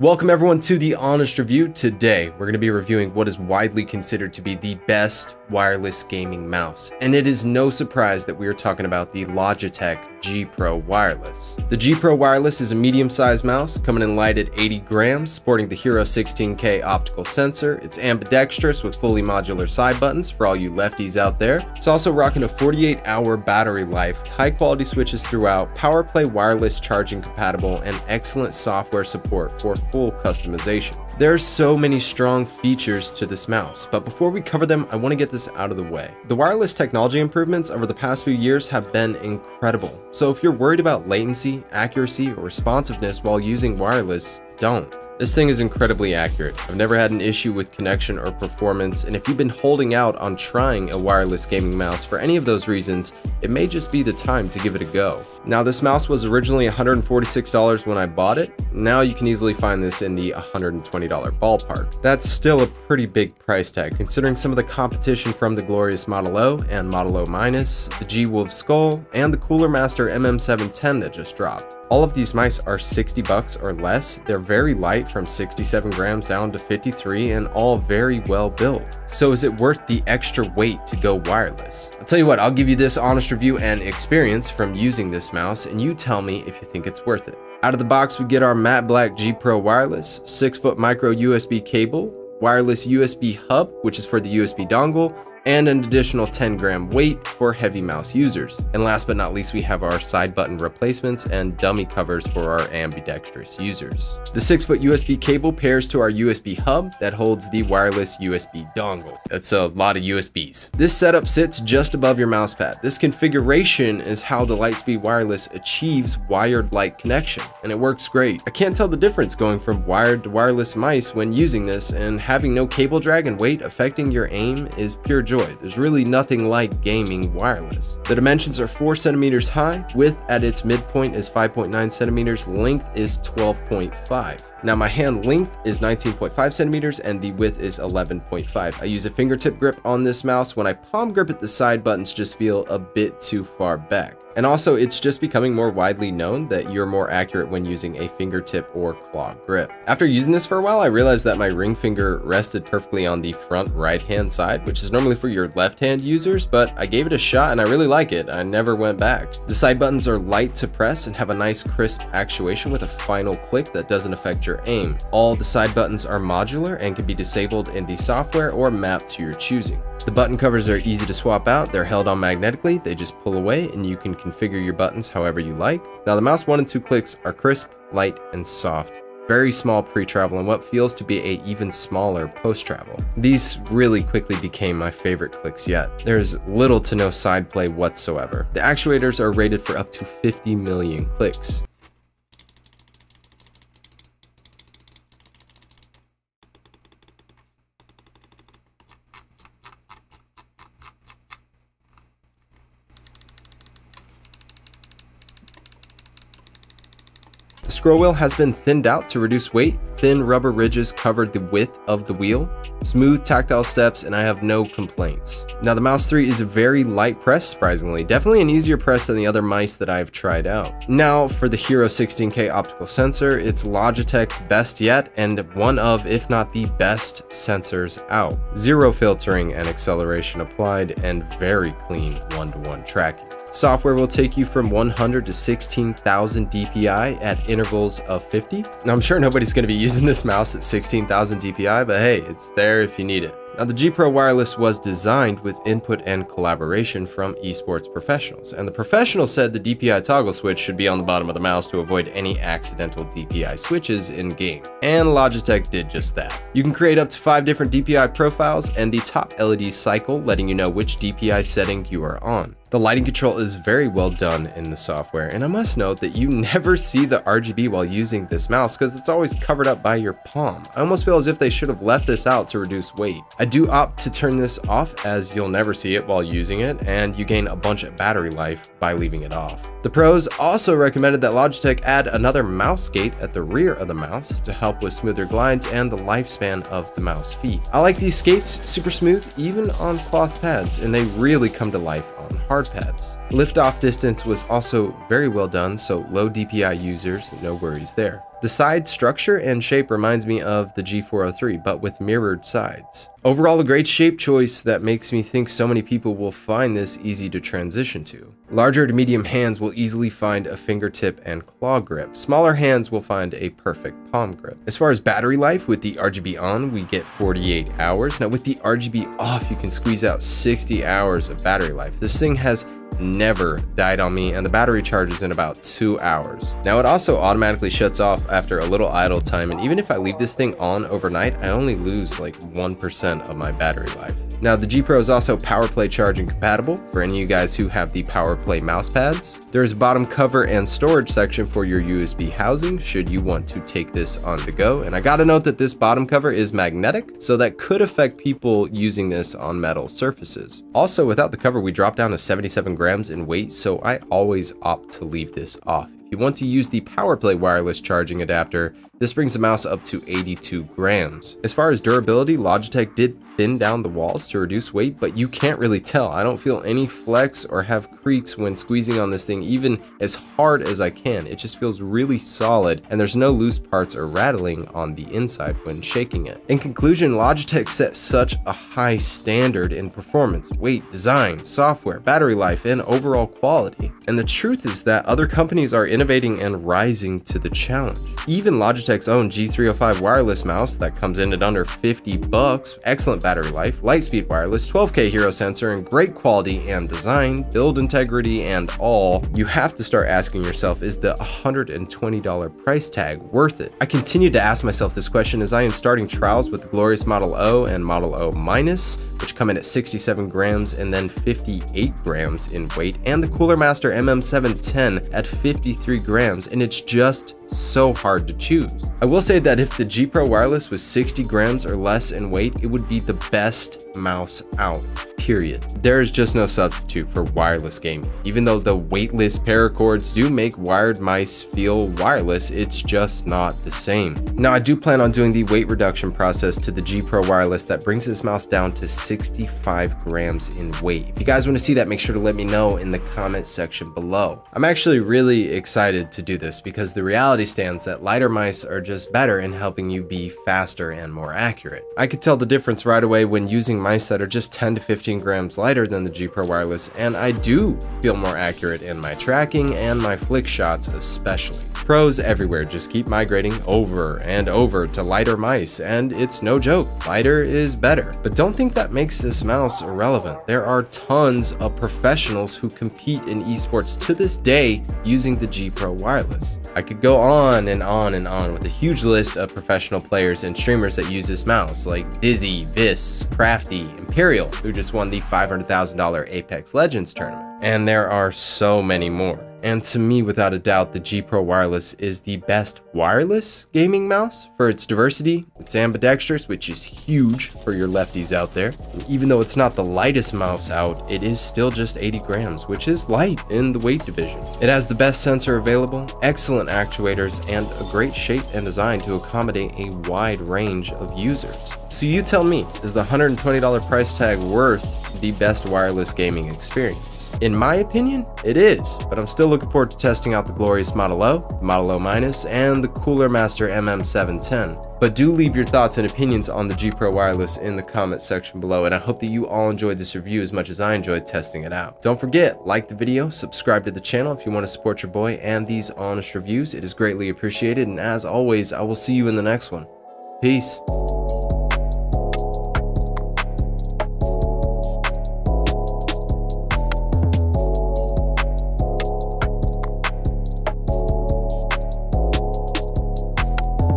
Welcome everyone to the Honest Review. Today, we're going to be reviewing what is widely considered to be the best wireless gaming mouse. And it is no surprise that we are talking about the Logitech G Pro Wireless. The G Pro Wireless is a medium-sized mouse coming in light at 80 grams, sporting the Hero 16K optical sensor. It's ambidextrous with fully modular side buttons for all you lefties out there. It's also rocking a 48-hour battery life, high-quality switches throughout, PowerPlay wireless charging compatible, and excellent software support for full customization. There are so many strong features to this mouse, but before we cover them, I want to get this out of the way. The wireless technology improvements over the past few years have been incredible, so if you're worried about latency, accuracy, or responsiveness while using wireless, don't. This thing is incredibly accurate. I've never had an issue with connection or performance, and if you've been holding out on trying a wireless gaming mouse for any of those reasons, it may just be the time to give it a go. Now this mouse was originally $146 when I bought it, now you can easily find this in the $120 ballpark. That's still a pretty big price tag considering some of the competition from the glorious Model O and Model O Minus, the G-Wolf Skoll, and the Cooler Master MM710 that just dropped. All of these mice are 60 bucks or less. They're very light from 67 grams down to 53 and all very well built. So is it worth the extra weight to go wireless? I'll tell you what, I'll give you this honest review and experience from using this mouse and you tell me if you think it's worth it. Out of the box we get our matte black G Pro wireless, 6 foot micro USB cable, wireless USB hub which is for the USB dongle, and an additional 10 gram weight for heavy mouse users. And last but not least, we have our side button replacements and dummy covers for our ambidextrous users. The 6 foot USB cable pairs to our USB hub that holds the wireless USB dongle. That's a lot of USBs. This setup sits just above your mouse pad. This configuration is how the Lightspeed Wireless achieves wired-like connection, and it works great. I can't tell the difference going from wired to wireless mice when using this, and having no cable drag and weight affecting your aim is pure joy. There's really nothing like gaming wireless. The dimensions are 4 centimeters high, width at its midpoint is 5.9 centimeters, length is 12.5. Now my hand length is 19.5 centimeters and the width is 11.5. I use a fingertip grip on this mouse. When I palm grip it, the side buttons just feel a bit too far back. And also, it's just becoming more widely known that you're more accurate when using a fingertip or claw grip. After using this for a while, I realized that my ring finger rested perfectly on the front right hand side, which is normally for your left hand users, but I gave it a shot and I really like it. I never went back. The side buttons are light to press and have a nice crisp actuation with a final click that doesn't affect your aim. All the side buttons are modular and can be disabled in the software or mapped to your choosing. The button covers are easy to swap out, they're held on magnetically, they just pull away and you can configure your buttons however you like. Now the mouse 1 and 2 clicks are crisp, light, and soft. Very small pre-travel and what feels to be a even smaller post-travel. These really quickly became my favorite clicks yet. There's little to no side play whatsoever. The actuators are rated for up to 50 million clicks. Scroll wheel has been thinned out to reduce weight, thin rubber ridges covered the width of the wheel, smooth tactile steps, and I have no complaints. Now the Mouse 3 is a very light press surprisingly, definitely an easier press than the other mice that I've tried out. Now for the Hero 16K optical sensor, it's Logitech's best yet and one of, if not the best sensors out. Zero filtering and acceleration applied and very clean one-to-one -one tracking. Software will take you from 100 to 16,000 DPI at intervals of 50. Now, I'm sure nobody's going to be using this mouse at 16,000 DPI, but hey, it's there if you need it. Now, the G Pro Wireless was designed with input and collaboration from esports professionals, and the professionals said the DPI toggle switch should be on the bottom of the mouse to avoid any accidental DPI switches in game. And Logitech did just that. You can create up to five different DPI profiles and the top LED cycle letting you know which DPI setting you are on. The lighting control is very well done in the software, and I must note that you never see the RGB while using this mouse because it's always covered up by your palm. I almost feel as if they should have left this out to reduce weight. I do opt to turn this off as you'll never see it while using it, and you gain a bunch of battery life by leaving it off. The pros also recommended that Logitech add another mouse skate at the rear of the mouse to help with smoother glides and the lifespan of the mouse feet. I like these skates, super smooth, even on cloth pads, and they really come to life on hard pads. Lift-off distance was also very well done, so low DPI users, no worries there. The side structure and shape reminds me of the G403, but with mirrored sides. Overall, a great shape choice that makes me think so many people will find this easy to transition to. Larger to medium hands will easily find a fingertip and claw grip. Smaller hands will find a perfect palm grip. As far as battery life, with the RGB on, we get 48 hours. Now with the RGB off, you can squeeze out 60 hours of battery life. This thing has never died on me and the battery charges in about two hours. Now it also automatically shuts off after a little idle time and even if I leave this thing on overnight, I only lose like 1% of my battery life. Now the G Pro is also PowerPlay charging compatible for any of you guys who have the PowerPlay mouse pads. There's a bottom cover and storage section for your USB housing should you want to take this on the go. And I gotta note that this bottom cover is magnetic, so that could affect people using this on metal surfaces. Also, without the cover, we drop down to 77 grams in weight, so I always opt to leave this off. If you want to use the PowerPlay wireless charging adapter, this brings the mouse up to 82 grams. As far as durability, Logitech did thin down the walls to reduce weight, but you can't really tell. I don't feel any flex or have creaks when squeezing on this thing, even as hard as I can. It just feels really solid, and there's no loose parts or rattling on the inside when shaking it. In conclusion, Logitech set such a high standard in performance, weight, design, software, battery life, and overall quality. And the truth is that other companies are innovating and rising to the challenge. Even Logitech Logitech's own G305 wireless mouse that comes in at under 50 bucks, excellent battery life, lightspeed wireless, 12K hero sensor, and great quality and design, build integrity, and all, you have to start asking yourself, is the $120 price tag worth it? I continue to ask myself this question as I am starting trials with the Glorious Model O and Model O Minus, which come in at 67 grams and then 58 grams in weight, and the Cooler Master MM710 at 53 grams, and it's just so hard to choose. I will say that if the G Pro Wireless was 60 grams or less in weight, it would be the best mouse out, period. There is just no substitute for wireless gaming. Even though the weightless paracords do make wired mice feel wireless, it's just not the same. Now I do plan on doing the weight reduction process to the G Pro Wireless that brings this mouse down to 65 grams in weight. If you guys want to see that, make sure to let me know in the comment section below. I'm actually really excited to do this because the reality stands that lighter mice are just better in helping you be faster and more accurate. I could tell the difference right away when using mice that are just 10 to 15 grams lighter than the G Pro Wireless, and I do feel more accurate in my tracking and my flick shots especially. Pros everywhere just keep migrating over and over to lighter mice, and it's no joke, lighter is better. But don't think that makes this mouse irrelevant. There are tons of professionals who compete in esports to this day using the G Pro Wireless. I could go on and on and on with a huge list of professional players and streamers that use this mouse, like Dizzy, Vis, Crafty, Imperial, who just won the $500,000 Apex Legends tournament. And there are so many more. And to me, without a doubt, the G Pro Wireless is the best wireless gaming mouse for its diversity. It's ambidextrous, which is huge for your lefties out there. Even though it's not the lightest mouse out, it is still just 80 grams, which is light in the weight division. It has the best sensor available, excellent actuators, and a great shape and design to accommodate a wide range of users. So you tell me, is the $120 price tag worth the best wireless gaming experience. In my opinion, it is, but I'm still looking forward to testing out the glorious Model O, Model O Minus, and the Cooler Master MM710. But do leave your thoughts and opinions on the G Pro Wireless in the comment section below, and I hope that you all enjoyed this review as much as I enjoyed testing it out. Don't forget, like the video, subscribe to the channel if you want to support your boy and these honest reviews. It is greatly appreciated, and as always, I will see you in the next one. Peace.